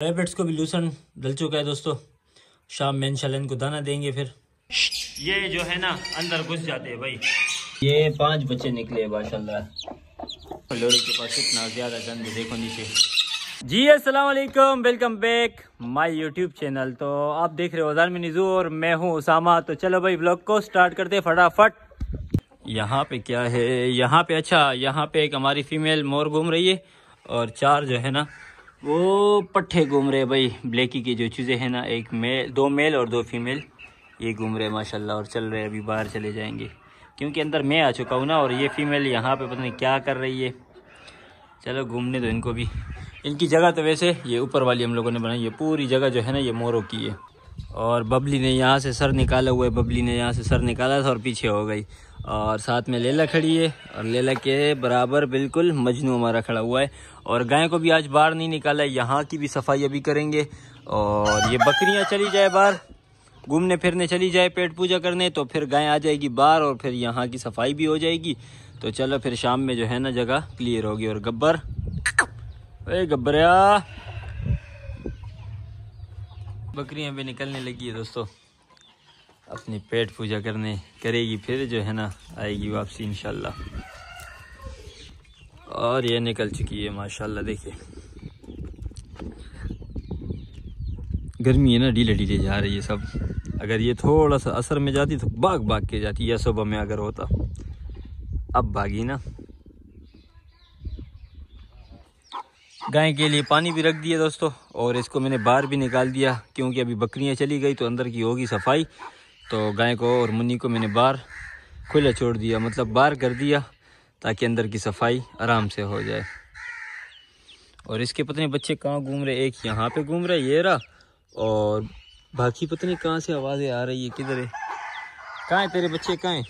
Rabbits को भी लूसन डल चुका है दोस्तों। शाम में इंशाल्लाह इनको दाना देंगे फिर। ये जो है ना अंदर घुस जाते हैं भाई। ये पाँच बच्चे निकले माशाल्लाह। लोरी के पास इतना ज़्यादा गंद देखो नीचे। जी अस्सलाम वालेकुम welcome back my YouTube channel तो आप देख रहे हो हज़ार में निजू और मैं हूँ उसामा। तो चलो भाई ब्लॉग को स्टार्ट करते फटाफट। यहाँ पे क्या है? यहाँ पे अच्छा यहाँ पे एक हमारी फीमेल मोर घूम रही है और चार जो है ना वो पट्ठे घूम रहे भाई। ब्लैकी की जो चीज़ें हैं ना, एक मेल दो मेल और दो फीमेल ये घूम रहे माशाल्लाह, और चल रहे अभी बाहर चले जाएँगे। क्योंकि अंदर मैं आ चुका हूँ ना, और ये फीमेल यहाँ पे पता नहीं क्या कर रही है। चलो, घूमने दो इनको भी। इनकी जगह तो वैसे, ये ऊपर वाली हम लोगों ने बनाई है पूरी जगह जो है ना, ये मोरों की है। और बबली ने यहाँ से सर निकाला हुआ है, बबली ने यहाँ से सर निकाला था और पीछे हो गई। और साथ में लेला खड़ी है और लेला के बराबर बिल्कुल मजनू हमारा खड़ा हुआ है और गाय को भी आज बाहर नहीं निकाला है, यहाँ की भी सफ़ाई अभी करेंगे और ये बकरियाँ चली जाए बाहर, घूमने फिरने चली जाए, पेट पूजा करने तो फिर गाय आ जाएगी बाहर और फिर यहाँ की सफ़ाई भी हो जाएगी। तो चलो फिर शाम में जो है ना जगह क्लियर होगी और गब्बर अरे गब्बरिया। बकरियाँ भी निकलने लगी है दोस्तों। अपनी पेट पूजा करने करेगी, फिर जो है ना आएगी वापसी इंशाल्लाह। और ये निकल चुकी है, माशाल्लाह, देखिए। गर्मी है ना, ढीले ढीले जा रही है सब। अगर ये थोड़ा सा असर में जाती तो भाग भाग के जाती, या सुबह में अगर होता। अब भागी ना। गाय के लिए पानी भी रख दिया दोस्तों, और इसको मैंने बाहर भी निकाल दिया, क्योंकि अभी बकरियाँ चली गई तो अंदर की होगी सफ़ाई। तो गाय को और मुन्नी को मैंने बाहर खुला छोड़ दिया मतलब बाहर कर दिया ताकि अंदर की सफ़ाई आराम से हो जाए। और इसके पता नहीं बच्चे कहाँ घूम रहे? एक यहाँ पे घूम रहे, ये रहा। और बाकी पता नहीं कहाँ से आवाज़ें आ रही है, किधर है? कहाँ है तेरे बच्चे, कहाँ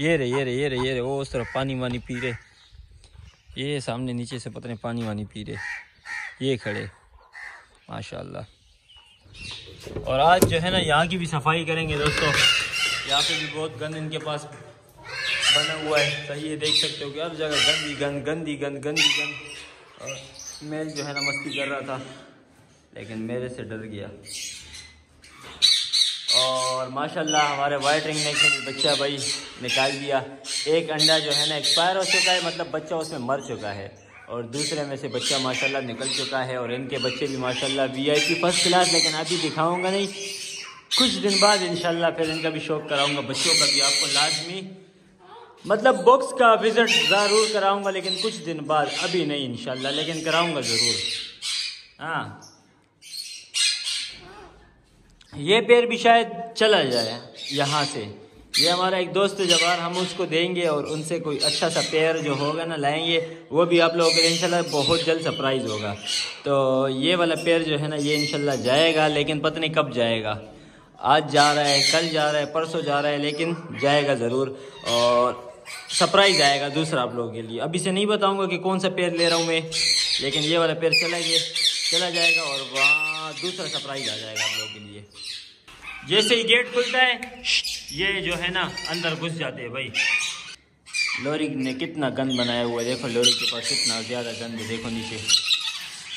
ये रे ये रे ये रे ये रे वो उस तरफ़ पानी वानी पी रहे। ये सामने नीचे से पता नहीं पानी वानी पी रहे। ये खड़े। माशाल्लाह। और आज जो है ना, यहाँ की भी सफ़ाई करेंगे दोस्तों। यहाँ पे भी बहुत गंद इनके पास बना हुआ है। सही है, देख सकते हो कि हर जगह गंदी, गंद गंदी गंद गंदी, गंद। और मेल जो है ना, मस्ती कर रहा था। लेकिन मेरे से डर गया। और माशाल्लाह, हमारे वाइट रिंग ने बच्चा भाई निकाल दिया। एक अंडा जो है ना एक्सपायर हो चुका है मतलब बच्चा उसमें मर चुका है। और दूसरे में से बच्चा माशाल्लाह निकल चुका है और इनके बच्चे भी माशाल्लाह वीआईपी फ़र्स्ट क्लास लेकिन अभी दिखाऊँगा नहीं। कुछ दिन बाद इंशाल्लाह फिर इनका भी शौक कराऊँगा, बच्चों का भी आपको लाजमी। मतलब बॉक्स का विज़िट ज़रूर कराऊँगा, लेकिन कुछ दिन बाद, अभी नहीं इंशाल्लाह, लेकिन कराऊँगा ज़रूर। हाँ। ये पेड़ भी शायद चला जाए, यहाँ से। ये हमारा एक दोस्त जबार हम उसको देंगे और उनसे कोई अच्छा सा पेड़ जो होगा ना लाएँगे, वो भी आप लोगों के लिए इंशाल्लाह बहुत जल्द सरप्राइज़ होगा। तो ये वाला पेड़ जो है ना, ये इंशाल्लाह जाएगा, लेकिन पता नहीं कब जाएगा। आज जा रहा है, कल जा रहा है, परसों जा रहा है, लेकिन जाएगा ज़रूर और सरप्राइज़ आएगा दूसरा आप लोगों के लिए। अभी से नहीं बताऊँगा कि कौन सा पेड़ ले रहा हूँ मैं, लेकिन ये वाला पेड़ चला गया, चला जाएगा और वहाँ दूसरा सरप्राइज़ आ जाएगा आप लोगों के लिए। जैसे ही गेट खुलता है ये जो है ना, अंदर घुस जाते हैं भाई। लोरी ने कितना गंद बनाया हुआ है, देखो लोरी के पास कितना ज़्यादा गंद है, देखो नीचे।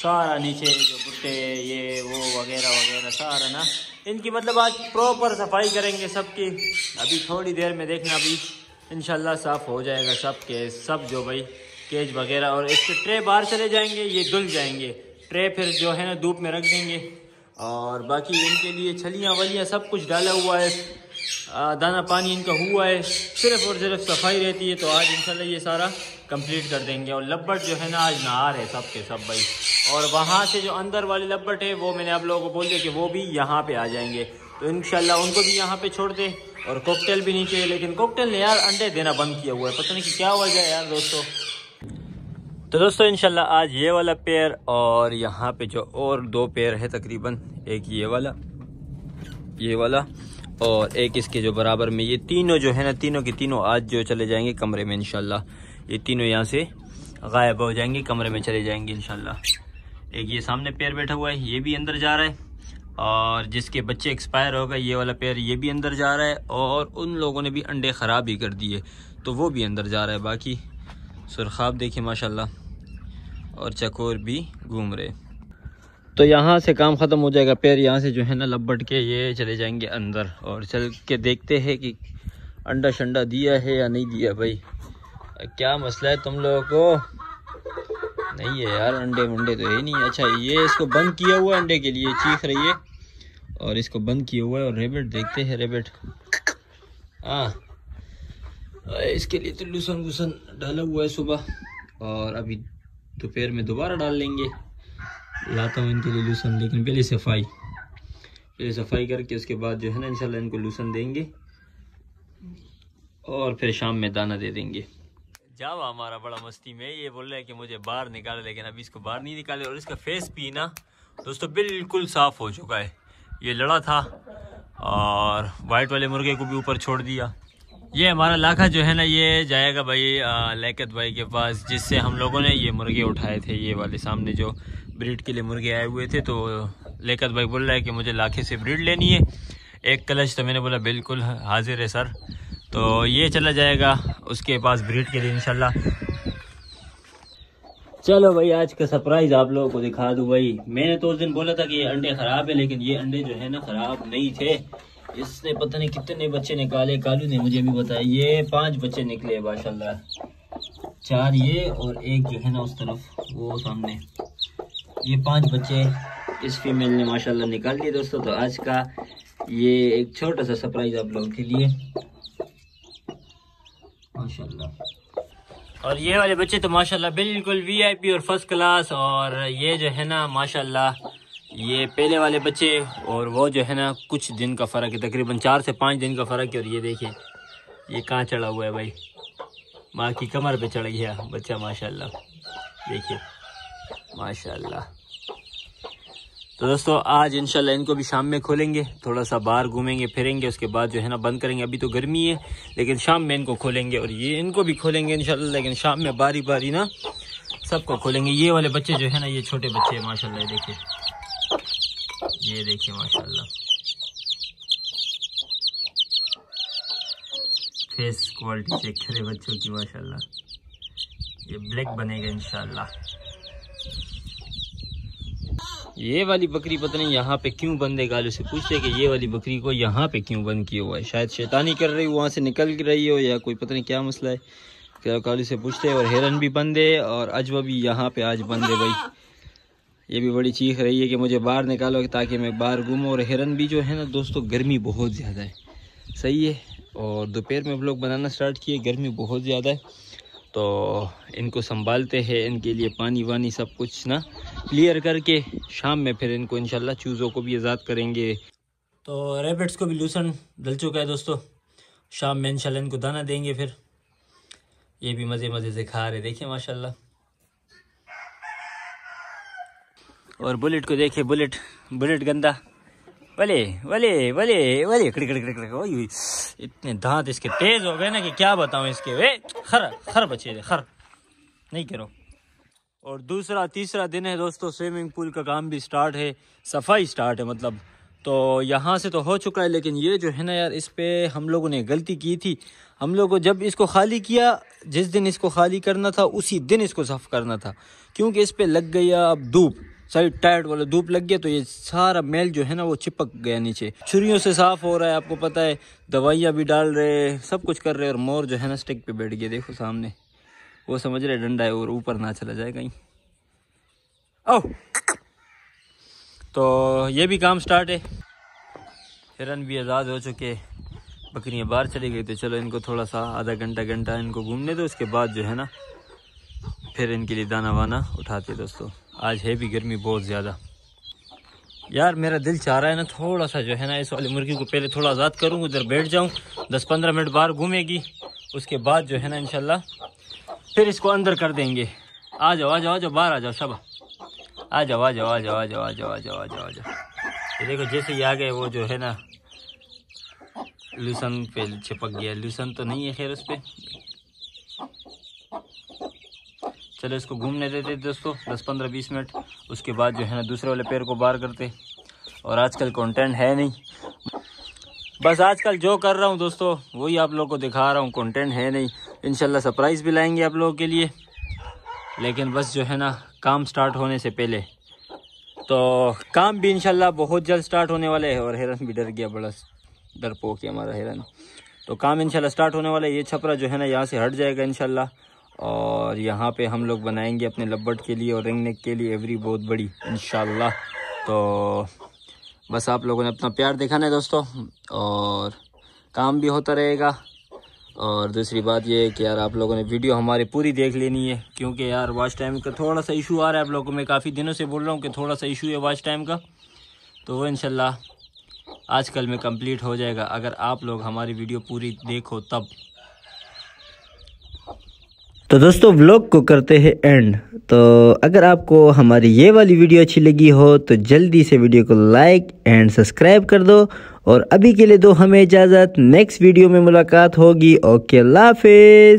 सारा नीचे जो बुट्टे, ये, वो, वगैरह वगैरह, सारा ना। इनकी मतलब आज प्रॉपर सफ़ाई करेंगे सबकी। अभी थोड़ी देर में देखना, अभी इनशाला साफ़ हो जाएगा सब के, सब जो भाई, केज वगैरह, और इसके ट्रे बाहर चले जाएँगे, ये धुल जाएँगे। ट्रे फिर जो है ना, धूप में रख देंगे। और बाकी इनके लिए छलियाँ वलियाँ सब कुछ डाला हुआ है। दाना पानी इनका हुआ है। सिर्फ़ और सिर्फ़ सफ़ाई रहती है तो आज इंशाल्लाह ये सारा कंप्लीट कर देंगे। और लब्बट जो है ना, आज नहा रहे सब के सब भाई। और वहाँ से जो अंदर वाले लब्बट है, वो मैंने आप लोगों को बोल दिया कि वो भी यहाँ पे आ जाएँगे। तो इनशाला उनको भी यहाँ पे छोड़ दे। और कोकटेल भी नीचे है लेकिन कोकटेल ने यार अंडे देना बंद किया हुआ है। पता नहीं कि क्या वजह है यार दोस्तों। तो दोस्तों इनशाला आज ये वाला पेयर और यहाँ पे जो और दो पेयर है तकरीबन। एक ये वाला ये वाला। और एक इसके जो बराबर में ये तीनों जो है ना, तीनों के तीनों आज जो चले जाएँगे कमरे में इनशाला ये तीनों यहाँ से गायब हो जाएँगे, कमरे में चले जाएँगे, इंशाल्लाह। एक ये सामने पैर बैठा हुआ है, ये भी अंदर जा रहा है। और जिसके बच्चे एक्सपायर हो गए, ये वाला पेयर ये भी अंदर जा रहा है और उन लोगों ने भी अंडे ख़राब ही कर दिए तो वो भी अंदर जा रहा है। बाकी सुरखाब देखिए माशाल्लाह। और चकोर भी घूम रहे। तो यहाँ से काम ख़त्म हो जाएगा, पैर यहाँ से जो है ना लपट के ये चले जाएँगे अंदर। और चल के देखते हैं कि अंडा शंडा दिया है या नहीं दिया भाई। क्या मसला है तुम लोगों को? नहीं है यार, अंडे वंडे तो है नहीं। अच्छा ये इसको बंद किया हुआ है अंडे के लिए, चीख रही है। और इसको बंद किया हुआ है और रेबिट देखते हैं, रेबिट। हाँ। इसके लिए तो लूसन वूसन डाला हुआ है सुबह। और अभी दोपहर में दोबारा डाल लेंगे। लाता हूँ इनके लिए लूसन लेकिन पहले सफ़ाई। पहले सफ़ाई करके उसके बाद जो है ना, इंशाल्लाह इनको लूसन देंगे और फिर शाम में दाना दे देंगे। जावा हमारा बड़ा मस्ती में, ये बोल रहा है कि मुझे बाहर निकाले, लेकिन अभी इसको बाहर नहीं निकाले और इसका फेस भी ना दोस्तों बिल्कुल साफ़ हो चुका है। ये लड़ा था और वाइट वाले मुर्गे को भी ऊपर छोड़ दिया। ये हमारा लाखा जो है ना, ये जाएगा भाई लेकत भाई के पास, जिससे हम लोगों ने ये मुर्गे उठाए थे, ये वाले सामने जो ब्रीड के लिए मुर्गे आए हुए थे तो लेकत भाई बोल रहा है कि मुझे लाखे से ब्रीड लेनी है। एक कलश तो मैंने बोला, बिल्कुल, हाजिर है, सर। तो ये चला जाएगा, उसके पास ब्रीड के लिए इनशाला चलो भाई, आज का सरप्राइज़ आप लोगों को दिखा दूँ भाई। मैंने तो उस दिन बोला था कि ये अंडे खराब है, लेकिन ये अंडे जो है ना, खराब नहीं थे। इसने पता नहीं कितने बच्चे निकाले, कालू ने मुझे भी बताया। ये पाँच बच्चे निकले, माशाल्लाह। चार ये और एक जो है ना उस तरफ़, वो सामने। ये पाँच बच्चे इस फीमेल ने माशाल्लाह निकाल दिए दोस्तों तो आज का ये एक छोटा सा सरप्राइज़ आप लोगों के लिए। माशाल्लाह। और ये वाले बच्चे तो माशाल्लाह बिल्कुल वीआईपी और फ़र्स्ट क्लास और ये जो है ना, माशाल्लाह, ये पहले वाले बच्चे, और वो जो है ना, कुछ दिन का फ़र्क है, तकरीबन चार से पाँच दिन का फ़र्क है, और ये देखिए, ये कहाँ चढ़ा हुआ है भाई? माँ की कमर पे चढ़ गया बच्चा, माशाल्लाह। देखिए। माशाल्लाह। तो दोस्तों, आज इंशाल्लाह इनको भी शाम में खोलेंगे, थोड़ा सा बाहर घूमेंगे, फिरेंगे, उसके बाद जो है ना बंद करेंगे। अभी तो गर्मी है, लेकिन शाम में इनको खोलेंगे और ये इनको भी खोलेंगे इंशाल्लाह, लेकिन शाम में बारी बारी ना सबको खोलेंगे। ये वाले बच्चे जो है ना, ये छोटे बच्चे हैं, माशाल्लाह देखिए। ये देखिए, माशाल्लाह। फेस क्वालिटी चेक करें बच्चों की, माशाल्लाह। ये ब्लैक बनेगा इंशाल्लाह। ये वाली बकरी पता नहीं यहाँ पे क्यों बंद है गालू से पूछते कि ये वाली बकरी को यहाँ पे क्यों बंद किया हुआ है? शायद शैतानी कर रही हो वहाँ से निकल रही हो या कोई पता नहीं क्या मसला है। क्या कालू से पूछते और हिरन भी बंद है और अजवा भी यहाँ पे आज बंद है भाई। ये भी बड़ी चीख रही है कि मुझे बाहर निकालो ताकि मैं बाहर घूमूँ और हिरन भी जो है ना दोस्तों, गर्मी बहुत ज़्यादा है। सही है। और दोपहर में लोग बनाना स्टार्ट किए, गर्मी बहुत ज़्यादा है। तो इनको संभालते हैं, इनके लिए पानी वानी सब कुछ ना क्लियर करके शाम में फिर इनको इनशाला चूज़ों को भी आज़ाद करेंगे। तो रेबिट्स को भी लूसन डल चुका है दोस्तों। शाम में इंशाल्लाह इनको दाना देंगे फिर। ये भी मज़े मज़े से खा रहे देखिए माशाल्लाह। और बुलेट को देखे, बुलेट बुलेट गंदा। वले वले वले वले। कड़ी कड़ी कड़ी इतने दांत इसके तेज हो गए ना कि क्या बताऊँ इसके? वे खर खर बचे खर। नहीं करो। और दूसरा, तीसरा दिन है दोस्तों, स्विमिंग पूल का काम भी स्टार्ट है, सफ़ाई स्टार्ट है मतलब। तो यहाँ से तो हो चुका है, लेकिन ये जो है ना यार, इस पे हम लोगों ने गलती की थी। हम लोगों जब इसको खाली किया, जिस दिन इसको खाली करना था, उसी दिन इसको साफ़ करना था। क्योंकि इस पर लग गया अब धूप। साइड टायर्ड वाला, धूप लग गया तो ये सारा मेल जो है ना वो चिपक गया नीचे। छुरियों से साफ़ हो रहा है, आपको पता है। दवाइयाँ भी डाल रहे सब कुछ कर रहे और मोर जो है ना स्टिक पे बैठ गया, देखो सामने। वो समझ रहे डंडा है, और ऊपर ना चला जाए कहीं। ओ तो ये भी काम स्टार्ट है। हिरन भी आज़ाद हो चुके बकरियाँ बाहर चली गई तो चलो इनको थोड़ा सा आधा घंटा घंटा इनको घूमने दो, उसके बाद जो है ना फिर इनके लिए दाना वाना उठाते दोस्तों आज है भी गर्मी बहुत ज़्यादा यार मेरा दिल चाह रहा है ना थोड़ा सा जो है ना इस वाली मुर्गी को पहले थोड़ा आज़ाद करूँ उधर बैठ जाऊँ दस पंद्रह मिनट बाहर घूमेगी उसके बाद जो है ना इनशाला फिर इसको अंदर कर देंगे आ जाओ आ जाओ आ जाओ बाहर आ जाओ सब आ जाओ आ जाओ आ जाओ आ जाओ आ जाओ आ जाओ आ जाओ आ जाओ देखो जैसे ही आ गए वो जो है ना लूसन पे चिपक गया लूसन तो नहीं है खैर उस पर चलो इसको घूमने देते दोस्तों, दस पंद्रह बीस मिनट। उसके बाद जो है ना, दूसरे वाले पैर को बार करते और आजकल कंटेंट है नहीं। बस आजकल जो कर रहा हूँ दोस्तों, वही आप लोगों को दिखा रहा हूँ कंटेंट है नहीं। इनशाला सरप्राइज़ भी लाएँगे आप लोगों के लिए। लेकिन बस जो है ना, काम स्टार्ट होने से पहले। तो काम भी इंशाल्लाह बहुत जल्द स्टार्ट होने वाले है। और हिरन भी डर गया, बड़ा डरपोक है हमारा हिरन। तो काम इनशाला स्टार्ट होने वाला है। ये छपरा जो है ना, यहाँ से हट जाएगा इंशाल्लाह। और यहाँ पे हम लोग बनाएँगे अपने लब्बट के लिए और रिंग नेक के लिए एवरी बहुत बड़ी इन तो बस आप लोगों ने अपना प्यार दिखाना है दोस्तों, और काम भी होता रहेगा। और दूसरी बात ये है कि यार आप लोगों ने वीडियो हमारी पूरी देख लेनी है, क्योंकि यार वॉच टाइम का थोड़ा सा इशू आ रहा है आप लोगों को। मैं काफ़ी दिनों से बोल रहा हूँ कि थोड़ा सा इशू है वॉच टाइम का। तो वो इनशाला आजकल में कंप्लीट हो जाएगा। अगर आप लोग हमारी वीडियो पूरी देखो तब। तो दोस्तों व्लॉग को करते हैं एंड तो अगर आपको हमारी ये वाली वीडियो अच्छी लगी हो तो जल्दी से वीडियो को लाइक एंड सब्सक्राइब कर दो। और अभी के लिए दो हमें इजाज़त। नेक्स्ट वीडियो में मुलाकात होगी। ओके अल्लाह हाफिज़